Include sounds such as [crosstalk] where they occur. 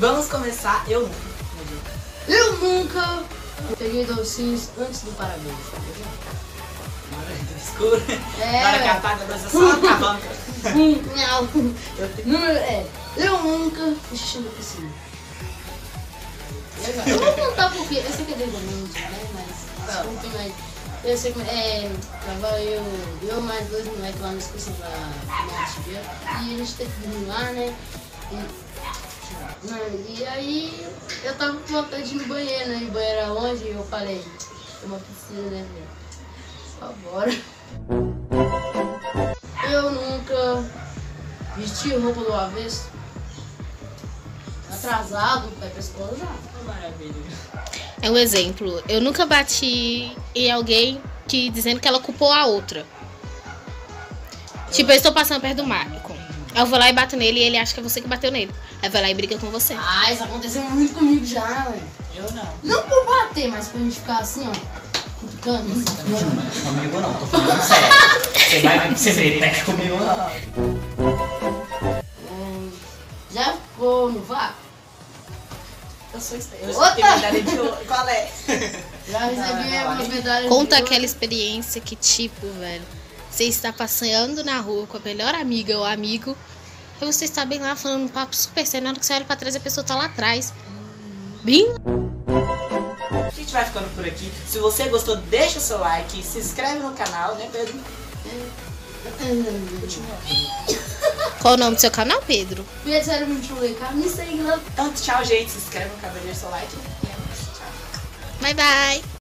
vamos começar. Eu nunca. Eu nunca peguei docinhos antes do parabéns. Na hora do escuro. É, Na hora que apaga a é só a tabanca. Hum, [laughs] Não. Eu é. Eu nunca xixi na piscina. Eu vou contar porque. Eu sei que é desonante, né? Mas. Desculpa, mas. Eu sei que. É. Tava eu. Eu mais dois moleques lá na excursão pra minha E a gente teve que dormir lá, né? E, Mano, e aí eu tava com vontade de ir no banheiro, né? E o banheiro era longe e eu falei, tem uma piscina, né, velho? Só bora. Eu nunca vesti roupa do avesso. Atrasado, vai pra escola já. Maravilha. É um exemplo. Eu nunca bati em alguém que dizendo que ela culpou a outra. Tipo, eu estou passando perto do Marco. Aí eu vou lá e bato nele e ele acha que é você que bateu nele. Aí vai lá e briga com você. Ah, isso aconteceu muito comigo já, velho. Eu não. Não por bater, mas pra gente ficar assim, ó. Cutucando. Comigo não, tô falando [laughs] sério. Você vai você meter comigo não. Já ficou no vácuo? Eu sou estranho. Eu Outra. medalha de ouro. Qual é? Já recebi Não, não. medalhas Conta de ouro. aquela experiência que, tipo, velho, você está passeando na rua com a melhor amiga ou amigo, aí você está bem lá falando um papo super sério, na hora que você olha pra trás a pessoa tá lá atrás. Bem A gente vai ficando por aqui. Se você gostou, deixa o seu like, se inscreve no canal, né, Pedro? Qual o nome do seu canal, Pedro? Me segue lá. Então, tchau, gente. Se inscreve no canal, deixa o seu like. Nóis. Tchau. Bye bye!